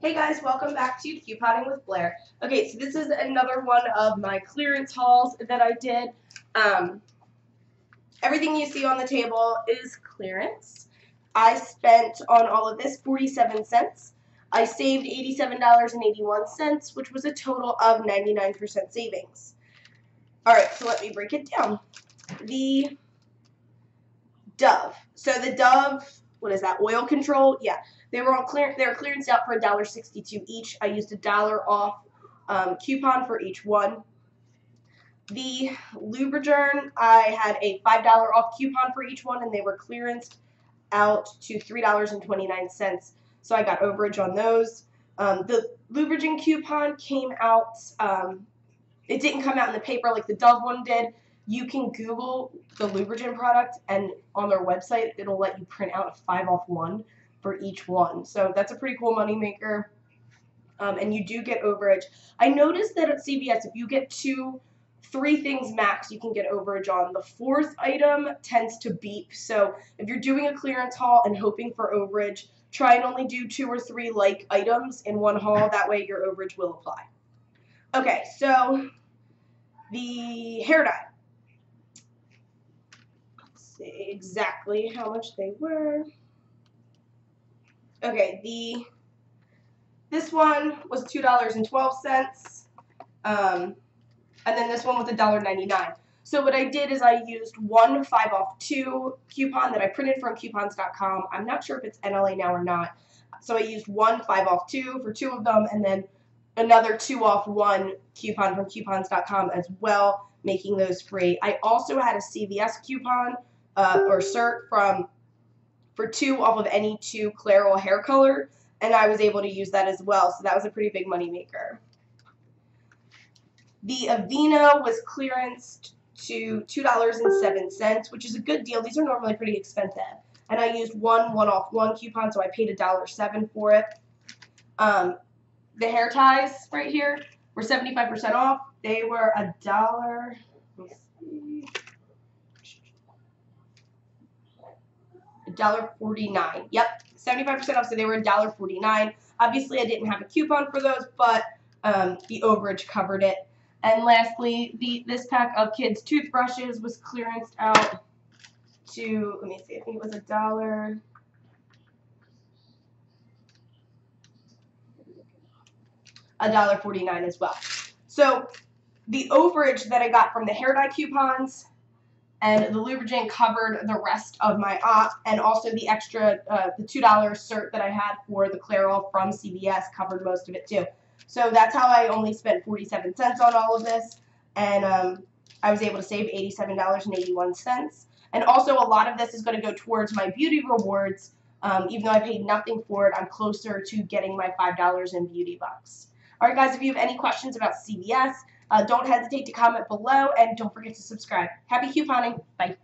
Hey guys, welcome back to Couponing with Blaire. Okay, so this is another one of my clearance hauls that I did. Um, everything you see on the table is clearance. I spent on all of this 47 cents. I saved $87.81, which was a total of 99% savings. Alright, so let me break it down. The Dove. So the Dove, what is that, oil control? Yeah, they were on clear. They were clearance out for $1.62 each. I used a dollar off um, coupon for each one. The Lubrigyn, I had a $5 off coupon for each one, and they were clearanced out to $3.29. So I got overage on those. Um, the Lubrigyn coupon came out, um, it didn't come out in the paper like the Dove one did. You can Google the Lubrigyn product, and on their website, it'll let you print out a 5 off 1 for each one. So that's a pretty cool moneymaker. Um, and you do get overage. I noticed that at CVS, if you get two, three things max, you can get overage on. The fourth item tends to beep. So if you're doing a clearance haul and hoping for overage, try and only do two or three like items in one haul. That way your overage will apply. Okay, so the hair dye. Exactly how much they were. Okay, the this one was two dollars and twelve cents, um, and then this one was a dollar ninety nine. So what I did is I used one five off two coupon that I printed from coupons.com. I'm not sure if it's NLA now or not. So I used one five off two for two of them, and then another two off one coupon from coupons.com as well, making those free. I also had a CVS coupon uh, or cert from for two off of any two Clairol hair color, and I was able to use that as well, so that was a pretty big money maker. The Aveeno was clearanced to $2.07, which is a good deal. These are normally pretty expensive. And I used one one-off one coupon, so I paid $1.07 for it. Um, the hair ties right here were 75% off. They were a dollar. $1.49. Yep, 75% off, so they were $1.49. Obviously, I didn't have a coupon for those, but um, the overage covered it. And lastly, the this pack of kids' toothbrushes was clearanced out to, let me see, I think it was a dollar. A dollar forty-nine as well. So the overage that I got from the hair dye coupons and the Lubrigyn covered the rest of my op, and also the extra, uh, the $2 cert that I had for the Clairol from CVS covered most of it too. So that's how I only spent 47 cents on all of this, and um, I was able to save $87.81. And also a lot of this is going to go towards my beauty rewards. Um, even though I paid nothing for it, I'm closer to getting my $5 in beauty bucks. All right, guys, if you have any questions about CVS, uh, don't hesitate to comment below, and don't forget to subscribe. Happy couponing. Bye.